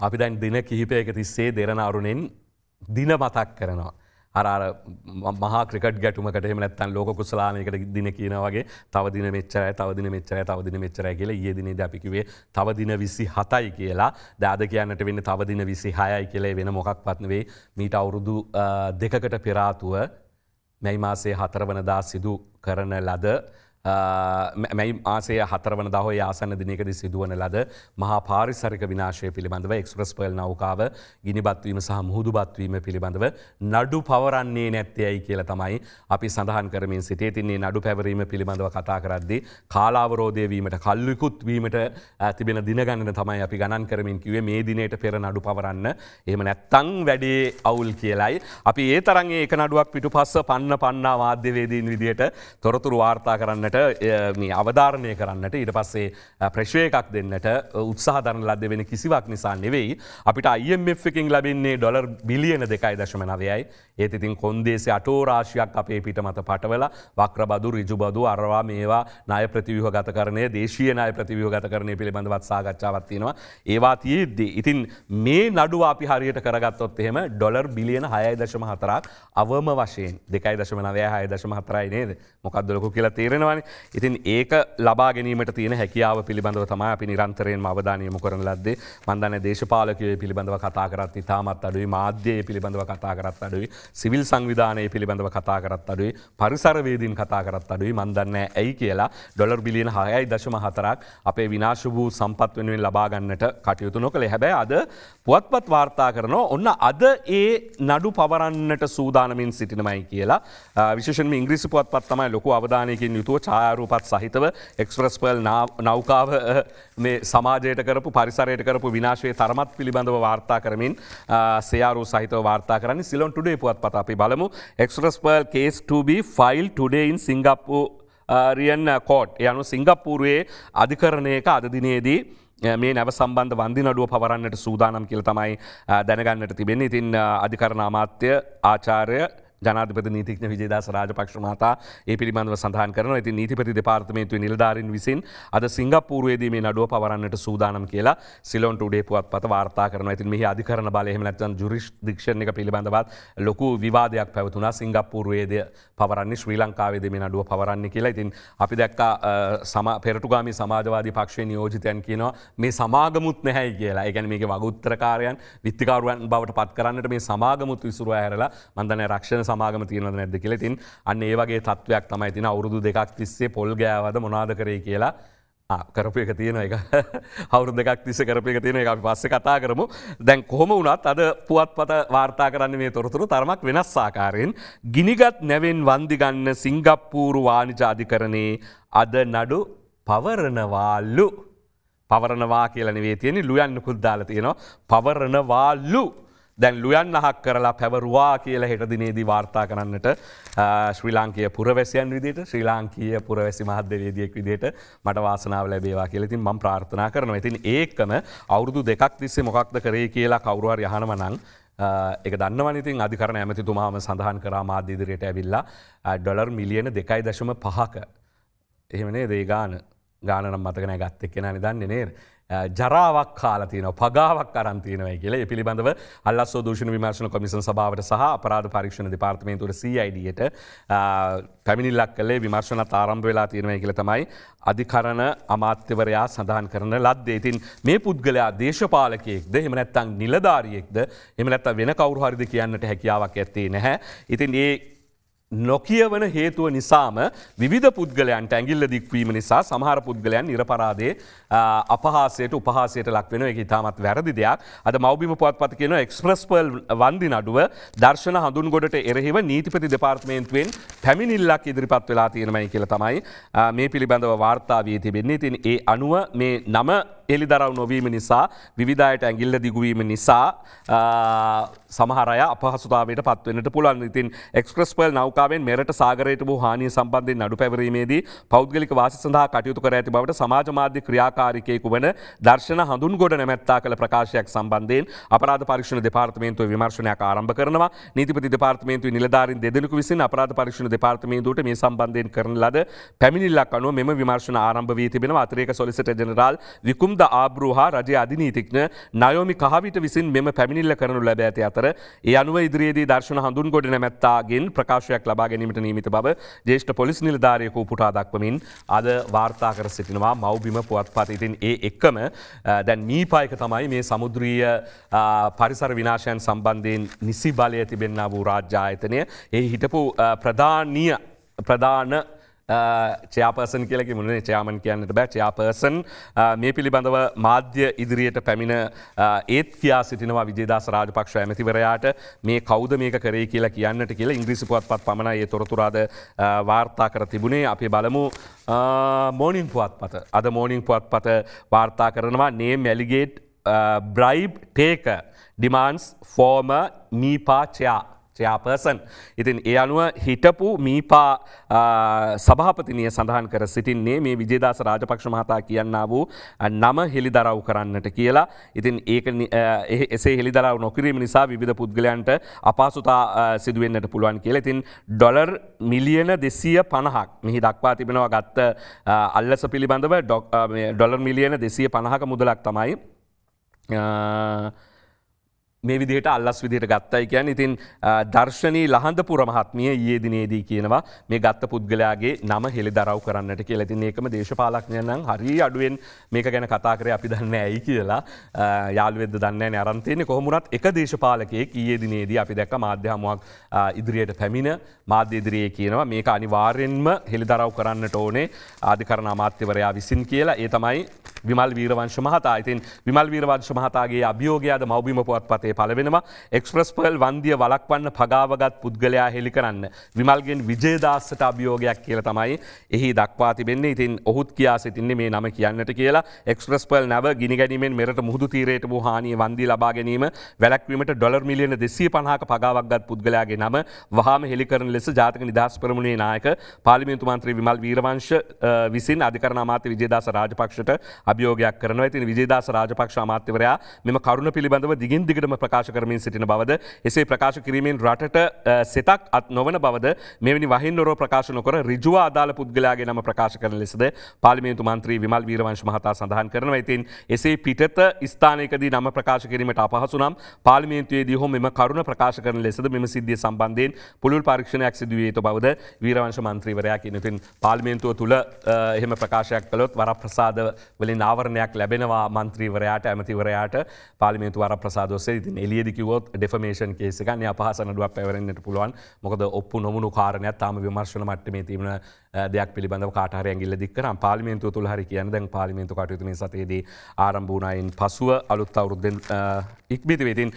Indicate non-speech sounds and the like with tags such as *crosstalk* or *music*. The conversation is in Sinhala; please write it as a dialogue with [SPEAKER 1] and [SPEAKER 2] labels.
[SPEAKER 1] අපි දැන් දින කිහිපයක තිස්සේ දෙරන අරුණෙන් දින මතක් කරනවා. අරාර මහා ක්‍රිකට ගැටුමකට එම නැත්තන් ලෝක කුසලානයකට දින කියන වගේ තවදින මෙච්චරයි තවදින මෙච්චරයි තවදින මෙච්චරයි කියලා ඒ දින අපිකිවේ තවදින විසි හතයි කියලා දාද කියන්නට වෙන්න තවදින විසි හයයි කියලේ වෙන මොකක් පත්නවේ මීට අවුරුදු දෙකකට පෙරාතුව මැයි මාසේ හතර වනදා සිදු කරන ලද මැයි ආසේ හතරවන දහ ආසන දිනකද සිදුවන ලද මහා පාරිසරික විනාශය පිළිබඳව එක්ස්ප්‍රස් පල් නෞකාව ගිනිබත්වීම සහ මුහුදු බත්වීම පිළිබඳව නඩු පවරන්නේ නැත්තයයි කියල තමයි අපි සඳහන් කරමින් සිටේ තින්නේ නඩු පැවරීම පිළිබඳව කතා කරද්දි කාලාවරෝධයවීමට කල්ලිකුත් වීමට තිබෙන දිනගන්න තමයි අපි ගණන් කරමින් කිවේ මේ දිනයට පෙර නඩු පවරන්න. එහම නැත්තං වැඩේ අවුල් කියලයි. අපි ඒ තරගේ ඒ නඩුවක් පිටු පස්ස පන්න පන්නා වාද්‍යවේදීන් විදියට තොරතුරු වාර්තා කරන්නට මේ අවධාරණය කරන්නට ඉට පස්සේ ප්‍රශ්වය එකක් දෙන්නට උත්සාහ දරන ලද වෙන කිසිවක් නිසා නෙවෙයි. අපිට අයිF එකින් ලබින්නේ ඩොලර් බිලියන දෙකයි දශම නවයයි. ඒත් ඉතින් කොන්දේසේ අටෝරාශයක් අපේ පිට මත පටවල වක්‍ර බදු රිජු බදු අරවා මේවා නාය ප්‍රතිවිහ ගත කරනය දේශය නාය ප්‍රතිවිහ ගත කරනය පිළිබඳවත් සාගච්ඡාවත්තිනවා ඒවා තියේද්දී ඉතින් මේ නඩුව අපි හරියට කරගත්තොත් එහෙම ඩොලර් බිලියන හයයි දශම හතරක් අවම වශයෙන් දෙකයි දශම නවය හය දශම හතරයි නේද? මොකක්දලකු කියලා තේරෙනවාන. ඉතින් ඒක ලබා ගැනීමට තියෙන හැකියාව පිළිබඳව තමයි අපි නිරන්තරයෙන් අවධානයම කරන ලද්දේ. මන්දන දේශපාලකය පිළිබඳව කතා කරත් ඉතාමත් අඩුයි. මාධ්‍යය පිළිබඳව කතා කරත් අඩුයි. සිවිල් සංවිධානය පිළිබඳව කතා කරත් අඩුයි. පරිසරවේදීන් කතා කරත් අඩුයි. මන්දන්න ඇයි කියලා ඩොලර් බිලියන හයයි දශම හතරක් අපේ විනාශ වූ සම්පත් වෙනුවෙන් ලබාගන්නට කටයුතු නොකළ. හැබැයි අද පුවත්පත් වාර්තා කරනවා. ඔන්න අද ඒ නඩු පවරන්නට සූදානමින් සිටිනමයි කියලා. විශෂෙන් ඉංග්‍රිසි පුවත්පත් තමයි ලොකු අවධානයකින් යුතුව ඡායාරූපත් සහිතව එක්ස්ප්‍රස්පල් නෞකාව මේ සමාජයට කරපු පරිසරයට කරපු විනාශයේ තරමත් පිළිබඳව වාර්තා කරමින් සයාරු සහිතව වාර්තා කරන්න සිලොන් ටුඩේ පුවත් පත අපි බලමු. එක්ස්ප්‍රස්පල් කේස් 2B ෆයිල් ටුඩේයින් සිංගප්පු රියන් කෝට් යනු සිංගප්පූරුවේ අධිකරණයක අදදිනයේදී මේ නැව සම්බන්ධ වන්දි නඩුව පවරන්නට සූදානම් කියල තමයි දැනගන්නට තිබෙන ඉතින් අධිකරණ අමාත්‍ය ආචාරය ජනාධපති නීතිඥ විජේදාස රාජපක්ෂ මහතා ඒ පිළිබඳව සඳහන් කරන ඇති නීතිපති දෙපාර්තමේන්තුව නිලධාරින් විසින් අද සිංගපූර්වේදී මේ නඩුව පවරන්නට සූදානම් කියලා සිලොන්ට උඩේ පුවත් පත වාර්තා කරන ඇති මෙහි අධිකරන බලහෙම නැත්තන් ජුරිස් දික්ෂණ එක පිළිබඳවත් ලොකු විවාදයක් පැවතුනා සිංගපූර්වේදය පවරන්නේ ශ්‍රී ලංකාවේද මේ නඩුව පවරන්නේ කියලා. ඉතින් අපි දැක්කා සම පෙරටුගාමි සමාජවාදී පක්ෂය නියෝජිතයන් කියනවා මේ සමාගමුත් නැහැයි කියලා. එකැන මේක වගුත්තරකාරයන් විත්තිකාරුවන් බවට පත් කරන්නට මේ සමාගමුත් විසුරුව හැරලා මන්දන රක්ෂණ සමාගම තියෙනවද නැද්ද කියලෙතින් අන්න ඒ වගේ තත්ත්වයක් තමයි තින අවුරුදු දෙකක් තිස්සේ පොල් ගෑවද මොනාද කරේ කියලා. කරපය එක තියෙන *laughs* එක හවුරු දෙකක් තිස්ස කරපය එක තියෙන එක අපි පස්ස කතා කරමු. දැන් කොහොම වුණත් අද පුවත් පත වාර්තා කරන්න මේ තොරතුරු තරමක් වෙනස් ආකාරයෙන්. ගිනිගත් නැවෙන් වන්දිගන්න සිංගප්පූරු වානිජාධිකරණයේ අද නඩු පවරණවාල්ලු පවරනවා කියලනවේ තියෙන ලුයන්න කුද්දාල තියෙනවා. පවරණවාල්ලු දැන් ලුයන් අහක් කරලා පැවරවා කියලා හෙට දිනේදී වාර්තා කරන්නට ශ්‍රී ලාංකය පුරවැසියන් විදිට ශ්‍රී ලාංකීය පුරවැසි මහදවේදියෙක් විදිට මට වාසනාව ලැබේවා කියලතින් ම ප්‍රාර්ථනා කරන ඉතින් ඒකම අවුරුදු දෙකක් තිස්සේ මොකක්ද කරේ කියලා කවරුවර යහනවනං එක දන්නවනිතින් අධිකරන ඇමතිතුමාම සඳහන් කරා මාධ්‍යදිරයට ඇවිල්ලා ඩොලර් මිලියන දෙකයි දශම පහක. එහෙමනේ දේගාන ගානම් මතකන ගත්තෙක් කෙන නිදන්නේ නේර. ජරාවක් කාලතියන පගාවක් අරන්තියනවයි කියල පිළිබඳව අල්ලස් දූෂණ විමර්ශන කොමිසන් සභාවට සහ අපරාධ පරීක්ෂණ දෙපාර්තමේන්තුර CIDට පැමිනිල්ලක් කලේ විමර්ශන තාරම්භ වෙලා තියෙනවයි කියල තමයි අධිකරණ අමාත්‍යවරයා සඳහන් කරන ලද්දේ ඉතින් මේ පුද්ගලයා දේශපාලකයෙක්ද එමනැත්තං නිලධාරියෙක්ද එමනැත්ත වෙන කවරුහරිද කියන්නට හැකියාවක් ඇත්තේ නැහැ. ඉතින් ඒ නොකියවන හේතුව නිසාම විධ පුද්ගලයන්ට ඇගිල්ල දික්වීම නිසා සමහර පුද්ගලයන් නිරපරාදේ අපහාසයට උපහසයට ලක්වෙන එක ඉතාමත් වැරදි දෙයක්. අද මෞබිම පුවත් පත කියන එක්ස්ප්‍රස්පල් වන්දි නඩුව දර්ශන හඳුන් ගොඩට එරහිව නීතිපති දෙපාර්තමේන්තුවෙන් පැමිනිල්ලක් ඉදිරිපත් වෙලා තියෙනමයි කියල තමයි මේ පිළිබඳව වාර්තාාවී තිබෙන්නේ. තින් ඒ අනුව මේ නම එලිදරව් නොවීම නිසා විවිධයට ඇගිල්ල දිගුවීම නිසා සමහරය අපහසුතාවට පත්වන්නට පුළන් ඉතින් එක්ස්ප්‍රස්පල් නෞකාවෙන් මෙරට සාගරයට වූ හානිය සම්බන්ධය නඩු පැවරීමේදී පෞද්ගලික වාසි සඳහා කටයුතු කර ඇති බවට සමාජ මාධ්‍ය ක්‍රියාකාරිකයකු වන දර්ශන හඳුන් ගොඩ නැමැත්තා කළ ප්‍රකාශයක් සම්බන්ධයෙන් අපරාධ පරික්ෂණ දෙපාර්තමේන්තුව විමර්ශනයක් ආරම්භ කරනවා. නීතිපති දෙපාර්තමේන්තුව නිලධාරින් දෙදෙනෙකු විසින් අපරාධ පරික්ෂණ දෙපාර්තමේන්තුවට මේ සම්බන්ධයෙන් කරන ලද පැමිණිල්ලක් අනුව මෙම විමර්ශන ආරම්භ වී තිබෙන අතරේක සොලිසිට ජනරාල් විකුම් අනුන්ද ආබ්‍රහා රජ අධිනීතික්න නයෝමි කහවිට විසින් මෙම පැමිණිල්ල කරනු ලැබ ඇති අතර ඒ අනුව ඉදිරියේදී දර්ශන හඳුන් ගොඩ නැමැත්තාගෙන් ප්‍රකාශයක් ලබා ගැනීමට නීමිත බව ජේෂ්ඨ පොලිස් නිලධාරයකු පුටා දක්වමින් අද වාර්තා කර සිටිනවා මවබිම පුවත් පතිතින් ඒ එක්කම දැන් මීපායක තමයි මේ සමුද්‍රීය පරිසර විනාශයන් සම්බන්ධයෙන් නිසි බලය තිබෙන්න්න වූ රාජ්‍යායතනය ඒ හිටපු ප්‍රධානීය ප්‍රධාන චයාපර්සන් කියලක මුණේ චයාමන් කියන්නට බෑ. චයාපර්සන් uh, මේ පිළිබඳව මාධ්‍ය ඉදිරියට පැමිණ uh, ඒත් කියා සිටිනවා විජේදාස රාජපක්ෂ ඇමතිවරයාට. මේ කෞද මේක කරේ කියලා කියන්නට කියලා ඉංග්‍රිසි පුවත් පත් පමණ ඒ තොරතුරාද uh, වාර්තා කර තිබුණේ. අපි බලමු මෝනිින් පුවත් පත අද මෝනිින් පුවත් පත වාර්තා කරනවා නේ මැලිගේට් බ්‍රයිබ් ටේක ඩිමාන්ස් ෆෝර්ම මීපාචයා චයාපර්සන්. ඉතින් ඒ අනුව හිටපු මීපා සභාපතිනය සඳහන් කර සිටින්නේ මේ විජේදාස රාජපක්ෂ මහතා කියන්න වූ නම හෙළිදරව් කරන්නට කියලා. ඉතින් ඒක එසේ හෙළිදරව නොකිරීම නිසා විධ පුද්ගලයන්ට අපාසුතා සිදුවෙන්න්නට පුළුවන් කියලා ඉතින් ඩොලර් මිලියන දෙසිය පණහක් මෙහි දක්වා තිබෙනවා ගත්ත අල්ලස පිළිබඳව ඩොලර් මිලියන දෙසිය පණහක මුදලක් තමයි. මේ විදිහට අල්ලස් විදිහට ගත්තයි කියන් ඉතින් දර්ශනී ලහඳපුර මහත්මිය ඒ දිනේදී කියනවා මේ ගත්ත පුද්ගලයාගේ නම හෙළි දරව් කරන්නට කියල. තින් ඒකම දේශපාලක්ඥයනම් හරි අඩුවෙන් මේක ගැන කතා කරය අපි දන්න ඇයි කියලා යාල්වෙද දන්න අරන්තයන කොහොමුණත් එක දේශපාලකයෙක් ඒ දිනේදී අපි දැක්ක මාධ්‍යහමුවක් ඉදිරියට පැමිණ මාධ්‍ය ඉදිරියේ කියනවා මේක අනිවාර්යෙන්ම හෙළි දරව් කරන්නට ඕනේ ආධිකරණ අමාත්‍යවරයා විසින් කියලා. ඒ තමයි විමල් වීරවංශ මහතා. ඉතින් විමල් වීරවංශ මහතාගේ අභියෝගයාද මවබිම පුවත් පතේ පලවෙනවා එක්ස්ප්‍රස් පල් වන්දිය වලක්වන්න පගාවගත් පුද්ගලයා හෙළි කරන්න විමල්ගෙන් විජේදාස්සට අභියෝගයක් කියල තමයි එහි දක්වා තිබෙන්නේ. ඉතින් ඔහුත් කියා සිටින්නේ මේ නම කියන්නට කියලා. එක්ස්ප්‍රස් පල් නැව ගිනිගැනීමෙන් මෙරට මුහදු තීරයට වූ හානිය වන්දී ලබා ගැනීම වැලක්වීමට ඩොර් මිලියන දෙසී පහක පගාවක්ගත් පුද්ගලයාගේ නම වහම හෙළිකරන ලෙස ජාතක නිදහස් පරමුණේ නායක පාලිමිතු මන්ත්‍රී විමල් වීරවංශ විසින් අධිකරන අමාත්‍ය විජේදාස රාජපක්ෂට අභියෝගයක් කරන ඇති විජේදාස රාජපක්ෂ අමාත්‍යවරයා මෙම කරුණ පිළිබඳව දිගින් දිගටම ප්‍රකාශ කරමින් සිටින බවද එසේ ප්‍රකාශ කිරීමෙන් රටට සෙතක් අත් නොවන බවද මෙවැනි වහින් නොර ප්‍රකාශ නොකර රිජුව අදාල පුද්ගලයාගේ නම ප්‍රකාශ කරන ලෙසද පාලිමේතු මන්ත්‍රී විමල් වීරවංශ මහතා සඳහන් කරනවා. ඉතින් එසේ පිටත ස්ථානයකදී නම ප්‍රකාශ කිරීමට අපහසු නම් පාලිමේන්තුවේදී හෝ මෙම කරුණ ප්‍රකාශ කරන ලෙසද මෙම සිද්ධිය සම්බන්ධයෙන් පුළුල් පරීක්ෂණයක් සිදුවේතු බවද වීරවංශ මන්ත්‍රීවරයා කියනතින් පාලිමේන්තුව තුළ එහෙම ප්‍රකාශයක් කළොත් වර ප්‍රසාද වලින් ආවරණයක් ලැබෙනවා මන්ත්‍රීවරයාට ඇමතිවරයාට. පාලිමේතු වර ප්‍රසාදොසේ ඉතින් එලියදිකිවොත් ඩෙෆමේෂන් කේසිකන්න අපහසනඩුවක් පැවරෙන්න්නට පුළුවන්. මොකද ඔප්පු නොමුණු කාරණයක්. තාම විමර්ශන මට්ටමේ තිබන දෙයක් පිළිබඳව කාටහර ඇගිල්ල දික්කර පාලිමේන්තු තුළ හරි කියන දැන් පාලිමේන්තු කටයුතුම සතේදී ආරම්භූනයින් පසුව අලුත් අවුරුද්දෙන් ඉක්බිති වෙතින්.